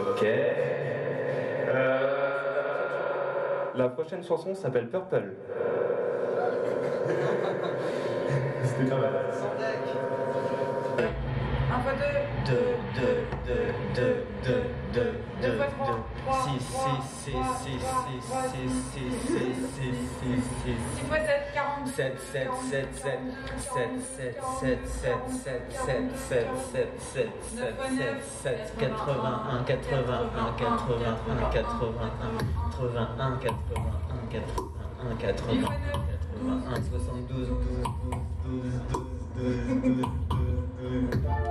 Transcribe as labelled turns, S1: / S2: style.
S1: Ok. Euh, la prochaine chanson s'appelle Purple. C'était pas mal
S2: deux.
S3: Deux, deux, deux, deux, deux, deux,
S2: deux,
S3: deux. Six, six, six, six, six, six, six, six, six, six.
S2: Six fois sept, quarante.
S3: Sept, sept, sept, sept, sept, sept, sept, sept, sept, sept, sept, sept, sept, sept, sept, sept, quatre-vingt-un, quatre-vingt-un, quatre-vingt-un, quatre-vingt-un, quatre-vingt-un, quatre-vingt-un, quatre-vingt-un, quatre-vingt-un. 72, 12, 12, 12, 12, 12, 12, 12, 12, 12.